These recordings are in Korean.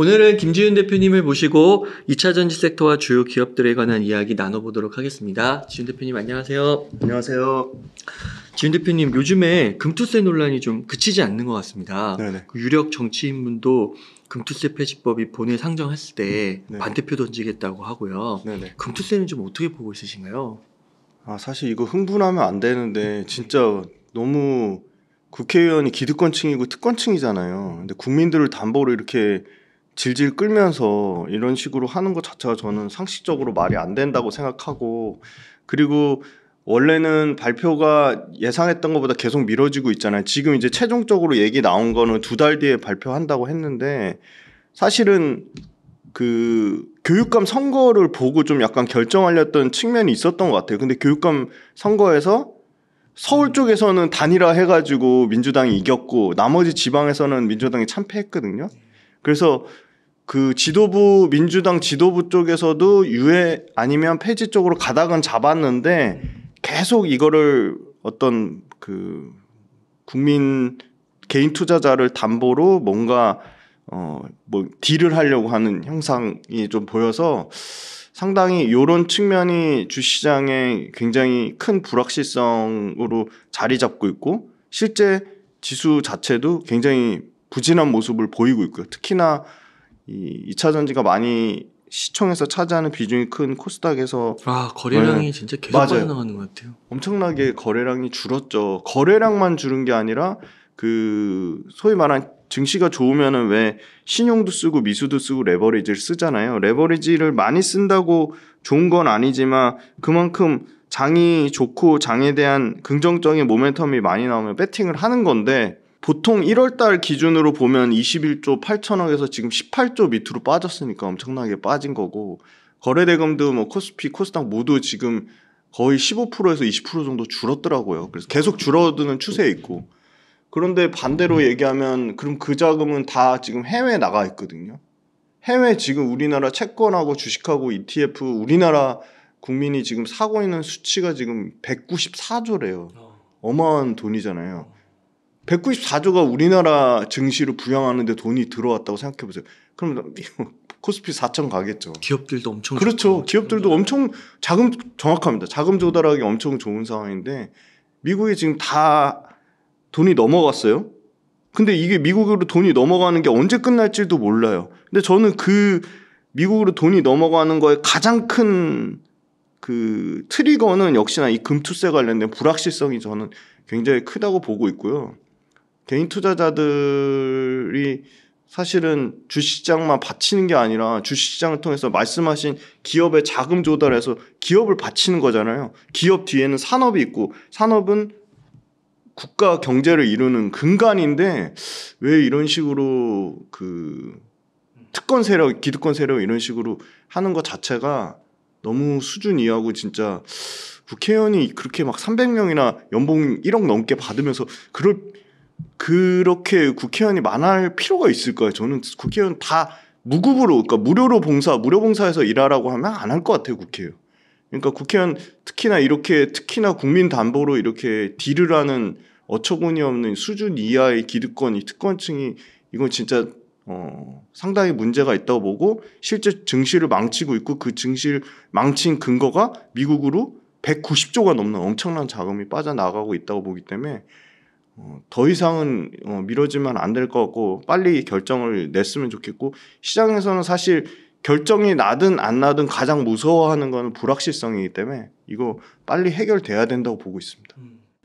오늘은 김지윤 대표님을 모시고 2차 전지 섹터와 주요 기업들에 관한 이야기 나눠보도록 하겠습니다. 지윤 대표님 안녕하세요. 안녕하세요. 지윤 대표님 요즘에 금투세 논란이 좀 그치지 않는 것 같습니다. 네네. 그 유력 정치인분도 금투세 폐지법이 본회 상정했을 때 네. 반대표 던지겠다고 하고요. 네네. 금투세는 좀 어떻게 보고 있으신가요? 아 사실 이거 흥분하면 안 되는데 진짜 너무 국회의원이 기득권층이고 특권층이잖아요. 근데 국민들을 담보로 이렇게 질질 끌면서 이런 식으로 하는 것 자체가 저는 상식적으로 말이 안 된다고 생각하고 그리고 원래는 발표가 예상했던 것보다 계속 미뤄지고 있잖아요. 지금 이제 최종적으로 얘기 나온 거는 두 달 뒤에 발표한다고 했는데 사실은 그 교육감 선거를 보고 좀 약간 결정하렸던 측면이 있었던 것 같아요. 근데 교육감 선거에서 서울 쪽에서는 단일화 해가지고 민주당이 이겼고 나머지 지방에서는 민주당이 참패했거든요. 그래서 그 지도부 민주당 지도부 쪽에서도 유예 아니면 폐지 쪽으로 가닥은 잡았는데 계속 이거를 어떤 그 국민 개인 투자자를 담보로 뭔가 어 뭐 딜을 하려고 하는 형상이 좀 보여서 상당히 요런 측면이 주시장에 굉장히 큰 불확실성으로 자리 잡고 있고 실제 지수 자체도 굉장히 부진한 모습을 보이고 있고요. 특히나 이 2차 전지가 많이 시총에서 차지하는 비중이 큰 코스닥에서 아 거래량이 네. 진짜 계속 맞아요. 빠져나가는 것 같아요. 엄청나게 거래량이 줄었죠. 거래량만 줄은 게 아니라 그 소위 말한 증시가 좋으면은 왜 신용도 쓰고 미수도 쓰고 레버리지를 쓰잖아요. 레버리지를 많이 쓴다고 좋은 건 아니지만 그만큼 장이 좋고 장에 대한 긍정적인 모멘텀이 많이 나오면 배팅을 하는 건데 보통 1월 달 기준으로 보면 21조 8천억에서 지금 18조 밑으로 빠졌으니까 엄청나게 빠진 거고 거래 대금도 뭐 코스피, 코스닥 모두 지금 거의 15%에서 20% 정도 줄었더라고요. 그래서 계속 줄어드는 추세에 있고. 그런데 반대로 얘기하면 그럼 그 자금은 다 지금 해외에 나가 있거든요. 해외 지금 우리나라 채권하고 주식하고 ETF 우리나라 국민이 지금 사고 있는 수치가 지금 194조래요. 어마어마한 돈이잖아요. 194조가 우리나라 증시를 부양하는데 돈이 들어왔다고 생각해 보세요. 그럼 코스피 4천 가겠죠. 기업들도 엄청 그렇죠. 기업들도 엄청 자금 정확합니다. 자금 조달하기 엄청 좋은 상황인데 미국이 지금 다 돈이 넘어갔어요. 근데 이게 미국으로 돈이 넘어가는 게 언제 끝날지도 몰라요. 근데 저는 그 미국으로 돈이 넘어가는 거에 가장 큰 그 트리거는 역시나 이 금투세 관련된 불확실성이 저는 굉장히 크다고 보고 있고요. 개인 투자자들이 사실은 주식시장만 바치는 게 아니라 주식시장을 통해서 말씀하신 기업의 자금 조달해서 기업을 바치는 거잖아요. 기업 뒤에는 산업이 있고 산업은 국가 경제를 이루는 근간인데 왜 이런 식으로 그 특권 세력, 기득권 세력 이런 식으로 하는 것 자체가 너무 수준 이하고 진짜 국회의원이 그렇게 막 300명이나 연봉 1억 넘게 받으면서 그럴 그렇게 국회의원이 만할 필요가 있을까요? 저는 국회의원 다 무급으로 그러니까 무료로 봉사, 무료 봉사해서 일하라고 하면 안 할 것 같아요, 국회의원. 그러니까 국회의원 특히나 이렇게 특히나 국민 담보로 이렇게 딜을 하는 어처구니 없는 수준 이하의 기득권이 특권층이 이건 진짜 어, 상당히 문제가 있다고 보고 실제 증시를 망치고 있고 그 증시를 망친 근거가 미국으로 190조가 넘는 엄청난 자금이 빠져나가고 있다고 보기 때문에 어, 더 이상은 어, 미뤄지면 안 될 것 같고 빨리 결정을 냈으면 좋겠고 시장에서는 사실 결정이 나든 안 나든 가장 무서워하는 거는 불확실성이기 때문에 이거 빨리 해결돼야 된다고 보고 있습니다.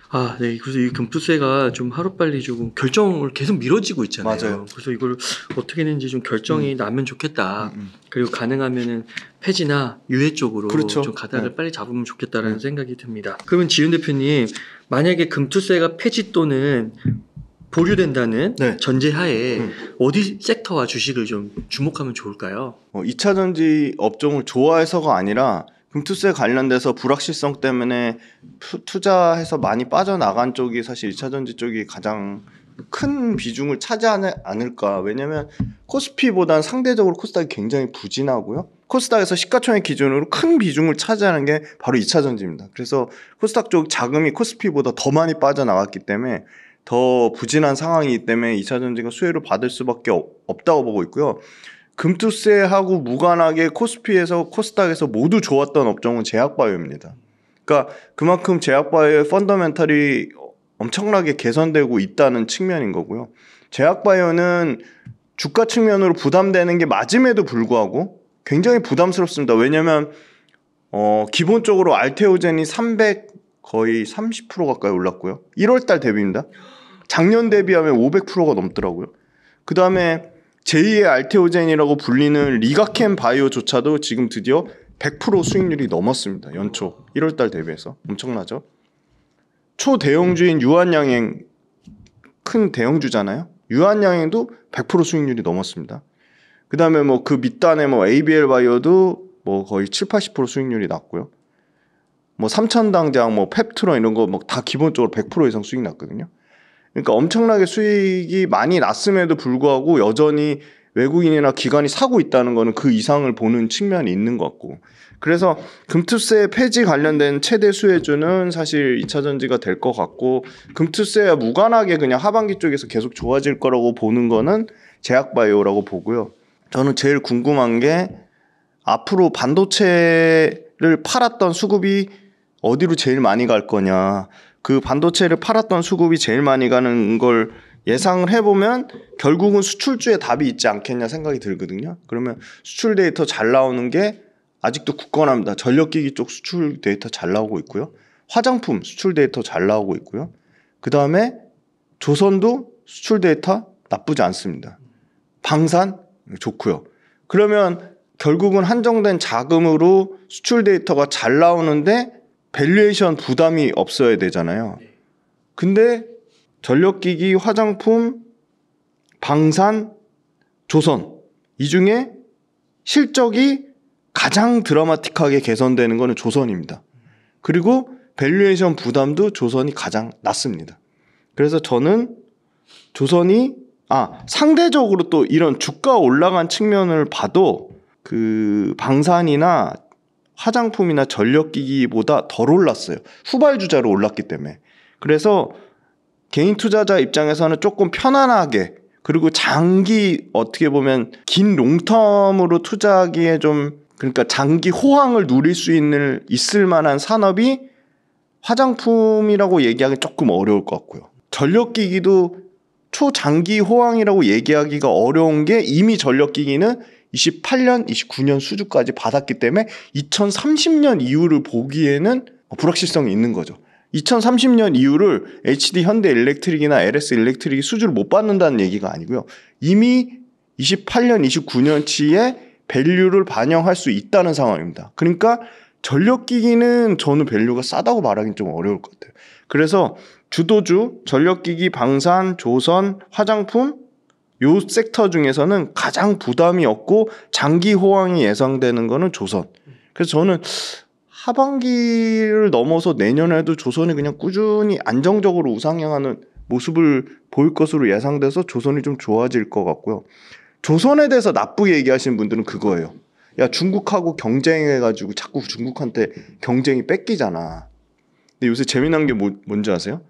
아, 네. 그래서 이 금투세가 좀 하루빨리 조금 결정을 계속 미뤄지고 있잖아요. 맞아요. 그래서 이걸 어떻게든지 좀 결정이 나면 좋겠다. 음, 음. 그리고 가능하면은 폐지나 유예 쪽으로 그렇죠. 좀 가닥을 네. 빨리 잡으면 좋겠다라는 네. 생각이 듭니다. 그러면 지윤 대표님, 만약에 금투세가 폐지 또는 보류된다는 네. 전제하에 음. 어디 섹터와 주식을 좀 주목하면 좋을까요? 어, 2차 전지 업종을 좋아해서가 아니라 금투세 관련돼서 불확실성 때문에 투- 투자해서 많이 빠져나간 쪽이 사실 2차 전지 쪽이 가장 큰 비중을 차지하지 않을까. 왜냐면 코스피보단 상대적으로 코스닥이 굉장히 부진하고요. 코스닥에서 시가총액 기준으로 큰 비중을 차지하는 게 바로 2차 전지입니다. 그래서 코스닥 쪽 자금이 코스피보다 더 많이 빠져나갔기 때문에 더 부진한 상황이기 때문에 2차 전지가 수혜를 받을 수밖에 없- 없다고 보고 있고요. 금투세하고 무관하게 코스피에서 코스닥에서 모두 좋았던 업종은 제약바이오입니다. 그러니까 그만큼 제약바이오의 펀더멘탈이 엄청나게 개선되고 있다는 측면인 거고요. 제약바이오는 주가 측면으로 부담되는 게 맞음에도 불구하고 굉장히 부담스럽습니다. 왜냐하면 어, 기본적으로 알테오젠이 300 거의 30% 가까이 올랐고요. 1월 달 대비입니다. 작년 대비하면 500%가 넘더라고요. 그 다음에 제2의 알테오젠이라고 불리는 리가켄 바이오조차도 지금 드디어 100% 수익률이 넘었습니다. 연초 1월달 대비해서 엄청나죠. 초대형주인 유한양행 큰 대형주잖아요. 유한양행도 100% 수익률이 넘었습니다. 그 다음에 뭐 그 밑단에 뭐 ABL 바이오도 뭐 거의 7, 80% 수익률이 났고요. 뭐 삼천당장, 뭐 펩트론 이런 거 뭐 다 기본적으로 100% 이상 수익 났거든요. 그러니까 엄청나게 수익이 많이 났음에도 불구하고 여전히 외국인이나 기관이 사고 있다는 거는 그 이상을 보는 측면이 있는 것 같고. 그래서 금투세 폐지 관련된 최대 수혜주는 사실 2차 전지가 될 것 같고 금투세와 무관하게 그냥 하반기 쪽에서 계속 좋아질 거라고 보는 거는 제약바이오라고 보고요. 저는 제일 궁금한 게 앞으로 반도체를 팔았던 수급이 어디로 제일 많이 갈 거냐. 그 반도체를 팔았던 수급이 제일 많이 가는 걸 예상을 해보면 결국은 수출주에 답이 있지 않겠냐 생각이 들거든요. 그러면 수출 데이터 잘 나오는 게 아직도 굳건합니다. 전력기기 쪽 수출 데이터 잘 나오고 있고요. 화장품 수출 데이터 잘 나오고 있고요. 그 다음에 조선도 수출 데이터 나쁘지 않습니다. 방산 좋고요. 그러면 결국은 한정된 자금으로 수출 데이터가 잘 나오는데 valuation 부담이 없어야 되잖아요. 근데 전력기기, 화장품, 방산, 조선 이 중에 실적이 가장 드라마틱하게 개선되는 것은 조선입니다. 그리고 valuation 부담도 조선이 가장 낮습니다. 그래서 저는 조선이 아 상대적으로 또 이런 주가 올라간 측면을 봐도 그 방산이나 화장품이나 전력기기보다 덜 올랐어요. 후발주자로 올랐기 때문에. 그래서 개인 투자자 입장에서는 조금 편안하게 그리고 장기 어떻게 보면 긴 long term으로 투자하기에 좀 그러니까 장기 호황을 누릴 수 있는 있을 만한 산업이 화장품이라고 얘기하기 조금 어려울 것 같고요. 전력기기도 초장기 호황이라고 얘기하기가 어려운 게 이미 전력기기는 28년, 29년 수주까지 받았기 때문에 2030년 이후를 보기에는 불확실성이 있는 거죠. 2030년 이후를 HD 현대 일렉트릭이나 LS 일렉트릭이 수주를 못 받는다는 얘기가 아니고요. 이미 28년, 29년치의 밸류를 반영할 수 있다는 상황입니다. 그러니까 전력기기는 저는 value가 싸다고 말하기는 좀 어려울 것 같아요. 그래서 주도주, 전력기기, 방산, 조선, 화장품 요 섹터 중에서는 가장 부담이 없고 장기 호황이 예상되는 거는 조선. 그래서 저는 하반기를 넘어서 내년에도 조선이 그냥 꾸준히 안정적으로 우상향하는 모습을 보일 것으로 예상돼서 조선이 좀 좋아질 것 같고요. 조선에 대해서 나쁘게 얘기하시는 분들은 그거예요. 야 중국하고 경쟁해가지고 자꾸 중국한테 경쟁이 뺏기잖아. 근데 요새 재미난 게 뭐, 뭔지 아세요?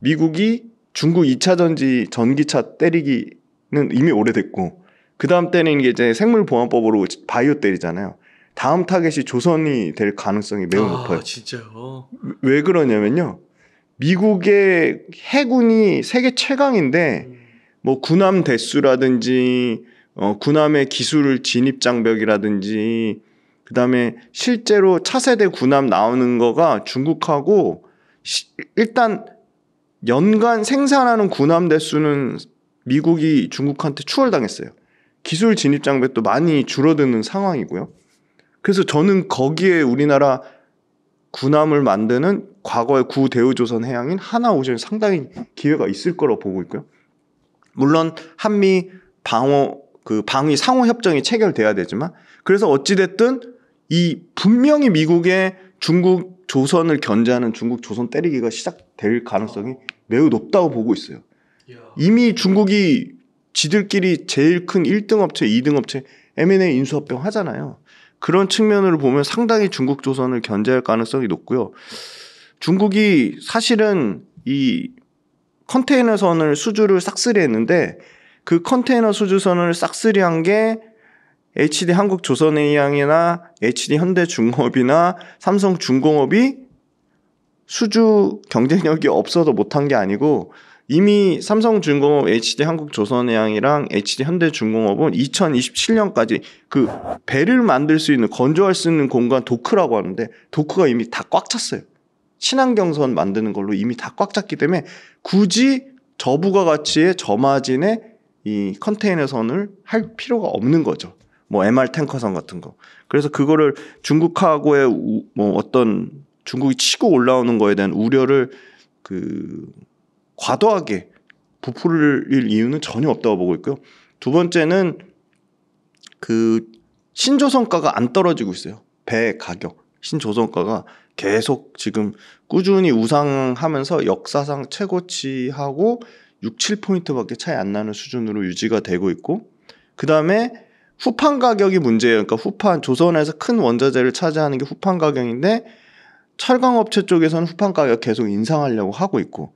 미국이 중국 2차 전지 전기차 때리기는 이미 오래됐고 그 다음 때는 이제 생물보안법으로 바이오 때리잖아요. 다음 타겟이 조선이 될 가능성이 매우 아, 높아요. 진짜요? 왜 그러냐면요. 미국의 해군이 세계 최강인데 뭐 군함 대수라든지 어, 군함의 기술 진입 장벽이라든지 그다음에 실제로 차세대 군함 나오는 거가 중국하고 시, 일단 연간 생산하는 군함 대수는 미국이 중국한테 추월당했어요. 기술 진입 장벽도 많이 줄어드는 상황이고요. 그래서 저는 거기에 우리나라 군함을 만드는 과거의 구대우조선 해양인 하나오션이 상당히 기회가 있을 거라고 보고 있고요. 물론 한미 방어 그 방위 상호 협정이 체결돼야 되지만 그래서 어찌 됐든 이 분명히 미국의 중국 조선을 견제하는 중국 조선 때리기가 시작될 가능성이 매우 높다고 보고 있어요. 이미 중국이 지들끼리 제일 큰 1등 업체, 2등 업체 M&A 인수합병 하잖아요. 그런 측면으로 보면 상당히 중국 조선을 견제할 가능성이 높고요. 중국이 사실은 이 컨테이너선을 수주를 싹쓸이 했는데 그 컨테이너 수주선을 싹쓸이 한 게 HD 한국조선해양이나 HD 현대중공업이나 삼성중공업이 수주 경쟁력이 없어서 못한 게 아니고 이미 삼성중공업, HD 한국조선해양이랑 HD 현대중공업은 2027년까지 그 배를 만들 수 있는 건조할 수 있는 공간 도크라고 하는데 도크가 이미 다 꽉 찼어요. 친환경선 만드는 걸로 이미 다 꽉 찼기 때문에 굳이 저부가 가치의 저마진의 이 컨테이너 선을 할 필요가 없는 거죠. 뭐 MR 탱커선 같은 거. 그래서 그거를 중국하고의 우, 뭐 어떤 중국이 치고 올라오는 거에 대한 우려를 그 과도하게 부풀릴 이유는 전혀 없다고 보고 있고요. 두 번째는 그 신조선가가 안 떨어지고 있어요. 배 가격. 신조선가가 계속 지금 꾸준히 우상하면서 역사상 최고치하고 6, 7포인트밖에 차이 안 나는 수준으로 유지가 되고 있고 그다음에 후판 가격이 문제예요. 그러니까 후판 조선에서 큰 원자재를 차지하는 게 후판 가격인데 철강 업체 쪽에서는 후판 가격 계속 인상하려고 하고 있고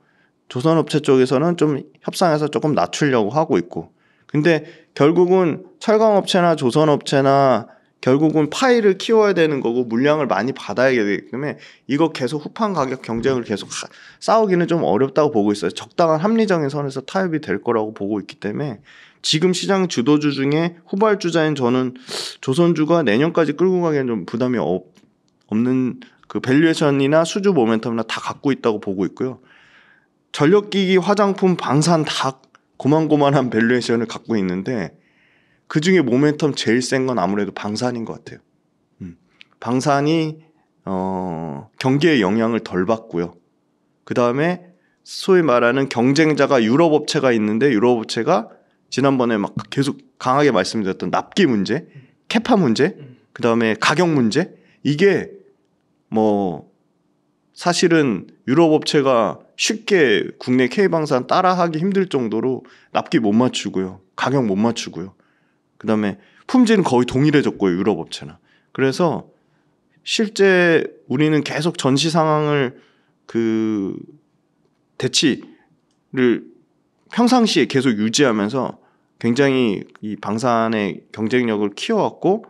조선업체 쪽에서는 좀 협상해서 조금 낮추려고 하고 있고 근데 결국은 철강업체나 조선업체나 결국은 파이를 키워야 되는 거고 물량을 많이 받아야 되기 때문에 이거 계속 후판 가격 경쟁을 계속 하, 싸우기는 좀 어렵다고 보고 있어요. 적당한 합리적인 선에서 타협이 될 거라고 보고 있기 때문에 지금 시장 주도주 중에 후발주자인 저는 조선주가 내년까지 끌고 가기엔 좀 부담이 없, 없는 그 valuation이나 수주 모멘텀이나 다 갖고 있다고 보고 있고요. 전력기기, 화장품, 방산 다 고만고만한 valuation을 갖고 있는데 그 중에 모멘텀 제일 센 건 아무래도 방산인 것 같아요. 음. 방산이 어, 경기에 영향을 덜 받고요. 그 다음에 소위 말하는 경쟁자가 유럽 업체가 있는데 유럽 업체가 지난번에 막 계속 강하게 말씀드렸던 납기 문제, 캐파 문제, 그 다음에 가격 문제 이게 뭐 사실은 유럽 업체가 쉽게 국내 K방산 따라하기 힘들 정도로 납기 못 맞추고요. 가격 못 맞추고요. 그 다음에 품질은 거의 동일해졌고요. 유럽 업체나. 그래서 실제 우리는 계속 전시 상황을 그 대치를 평상시에 계속 유지하면서 굉장히 이 방산의 경쟁력을 키워왔고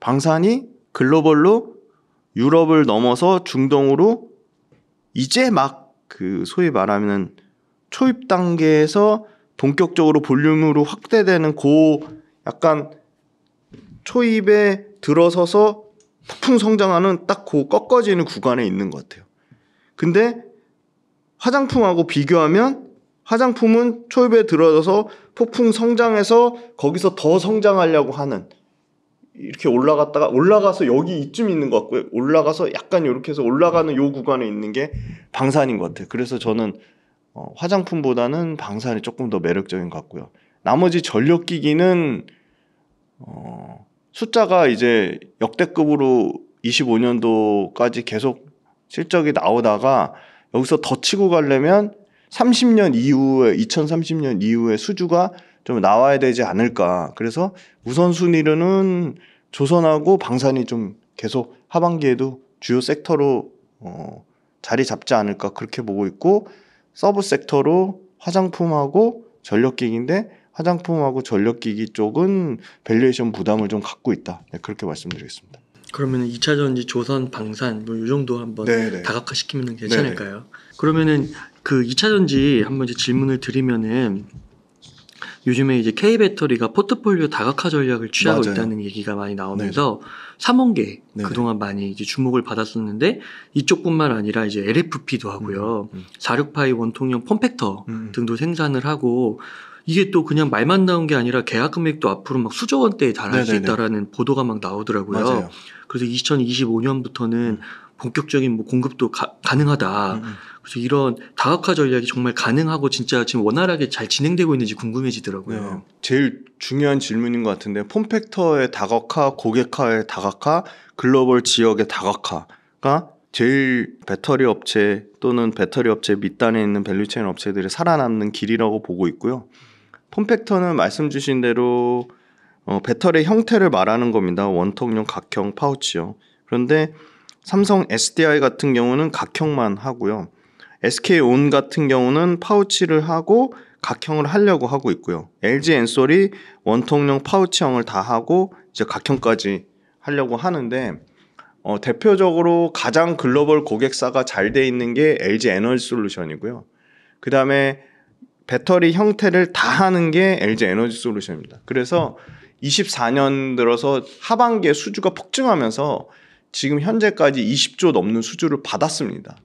방산이 글로벌로 유럽을 넘어서 중동으로 이제 막 그 소위 말하면 초입 단계에서 본격적으로 볼륨으로 확대되는 고 약간 초입에 들어서서 폭풍 성장하는 딱그 꺾어지는 구간에 있는 것 같아요. 근데 화장품하고 비교하면 화장품은 초입에 들어서서 폭풍 성장해서 거기서 더 성장하려고 하는 이렇게 올라갔다가 올라가서 여기 이쯤 있는 것 같고요. 올라가서 약간 이렇게 해서 올라가는 요 구간에 있는 게 방산인 것 같아요. 그래서 저는 어, 화장품보다는 방산이 조금 더 매력적인 것 같고요. 나머지 전력기기는 어, 숫자가 이제 역대급으로 25년도까지 계속 실적이 나오다가 여기서 더 치고 가려면 30년 이후에 2030년 이후에 수주가 좀 나와야 되지 않을까. 그래서 우선순위로는 조선하고 방산이 좀 계속 하반기에도 주요 섹터로 어, 자리 잡지 않을까 그렇게 보고 있고 sub sector로 화장품하고 전력기기인데 화장품하고 전력기기 쪽은 valuation 부담을 좀 갖고 있다. 네, 그렇게 말씀드리겠습니다. 그러면은 2차 전지 조선 방산 뭐 이 정도 한번 네네. 다각화시키면 괜찮을까요? 그러면은 그 2차 전지 한번 이제 질문을 드리면은 요즘에 이제 K 배터리가 포트폴리오 다각화 전략을 취하고 맞아요. 있다는 얘기가 많이 나오면서 삼원계 네네. 그동안 많이 이제 주목을 받았었는데 이쪽뿐만 아니라 이제 LFP도 하고요. 음, 46파이 원통형 폼팩터 음. 등도 생산을 하고 이게 또 그냥 말만 나온 게 아니라 계약 금액도 앞으로 막 수조 원대에 달할 수 네네네. 있다라는 보도가 막 나오더라고요. 맞아요. 그래서 2025년부터는 음. 본격적인 뭐 공급도 가, 가능하다. 그래서 이런 다각화 전략이 정말 가능하고 진짜 지금 원활하게 잘 진행되고 있는지 궁금해지더라고요. 네. 제일 중요한 질문인 것 같은데 폼팩터의 다각화, 고객화의 다각화, 글로벌 지역의 다각화가 제일 배터리 업체 또는 배터리 업체 밑단에 있는 value chain 업체들이 살아남는 길이라고 보고 있고요. form factor는 말씀 주신 대로 어, 배터리 형태를 말하는 겁니다. 원통형, 각형, 파우치요. 그런데 삼성 SDI 같은 경우는 각형만 하고요. SK 온 같은 경우는 파우치를 하고 각형을 하려고 하고 있고요. LG 엔솔이 원통형 파우치형을 다 하고 이제 각형까지 하려고 하는데 어, 대표적으로 가장 글로벌 고객사가 잘 돼 있는 게 LG 에너지 솔루션이고요. 그 다음에 배터리 형태를 다 하는 게 LG 에너지 솔루션입니다. 그래서 24년 들어서 하반기에 수주가 폭증하면서 지금 현재까지 20조 넘는 수주를 받았습니다.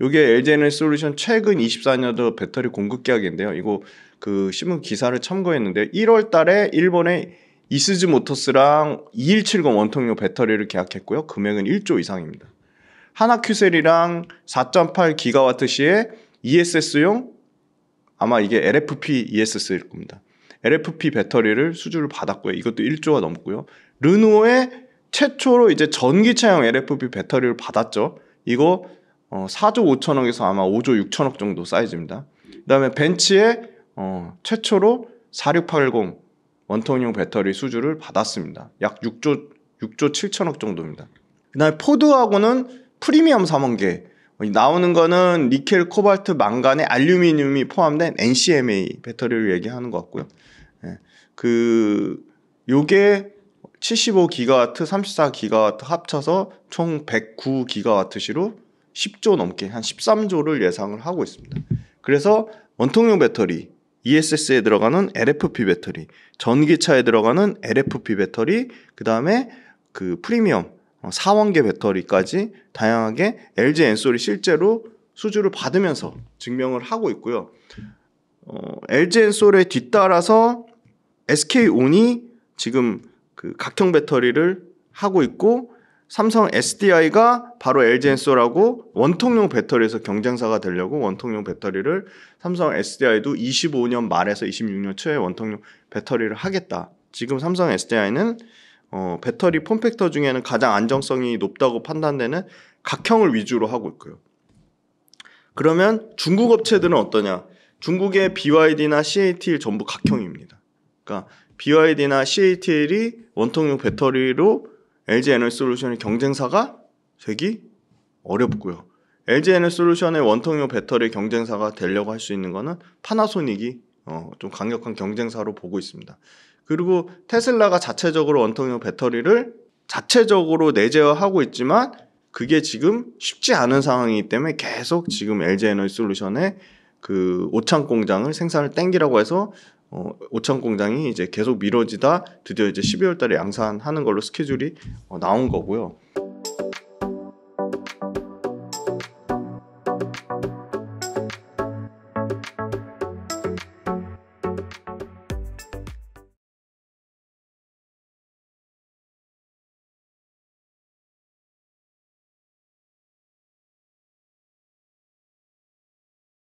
이게 LG 에너지 솔루션 최근 24년도 배터리 공급 계약인데요. 이거 그 신문 기사를 참고했는데 1월 달에 일본의 이스즈 모터스랑 2170 원통료 배터리를 계약했고요. 금액은 1조 이상입니다. 하나큐셀이랑 4.8 기가와트 시에 ESS용 아마 이게 LFP ESS일 겁니다. LFP 배터리를 수주를 받았고요. 이것도 1조가 넘고요. 르노의 최초로 이제 전기차용 LFP 배터리를 받았죠. 이거 어, 4조 5천억에서 아마 5조 6천억 정도 사이즈입니다. 그다음에 벤츠의 어, 최초로 4680 원통형 배터리 수주를 받았습니다. 약 6조 6조 7천억 정도입니다. 그다음에 포드하고는 프리미엄 3원계 나오는 거는 니켈, 코발트, 망간에 알루미늄이 포함된 NCMA 배터리를 얘기하는 것 같고요. 예. 그 요게 75기가와트, 34기가와트 합쳐서 총 109기가와트시로 10조 넘게 한 13조를 예상을 하고 있습니다. 그래서 원통형 배터리, ESS에 들어가는 LFP 배터리, 전기차에 들어가는 LFP 배터리, 그 다음에 그 프리미엄 4원계 배터리까지 다양하게 LG 엔솔이 실제로 수주를 받으면서 증명을 하고 있고요. 어, LG 엔솔에 뒤따라서 SK온이 지금 그 각형 배터리를 하고 있고 삼성 SDI가 바로 LG 엔솔하고 원통용 배터리에서 경쟁사가 되려고 원통용 배터리를 삼성 SDI도 25년 말에서 26년 초에 원통용 배터리를 하겠다. 지금 삼성 SDI는 어, 배터리 폼팩터 중에는 가장 안정성이 높다고 판단되는 각형을 위주로 하고 있고요. 그러면 중국 업체들은 어떠냐? 중국의 BYD나 CATL 전부 각형입니다. 그러니까 BYD나 CATL이 원통용 배터리로 LG 에너지 솔루션의 경쟁사가 되기 어렵고요. LG 에너지 솔루션의 원통용 배터리 경쟁사가 되려고 할 수 있는 거는 파나소닉이 어, 좀 강력한 경쟁사로 보고 있습니다. 그리고 테슬라가 자체적으로 원통형 배터리를 자체적으로 내재화하고 있지만 그게 지금 쉽지 않은 상황이기 때문에 계속 지금 LG 에너지 솔루션의 그 오창 공장을 생산을 땡기라고 해서 어, 오창 공장이 이제 계속 미뤄지다 드디어 이제 12월 달에 양산하는 걸로 스케줄이 어, 나온 거고요.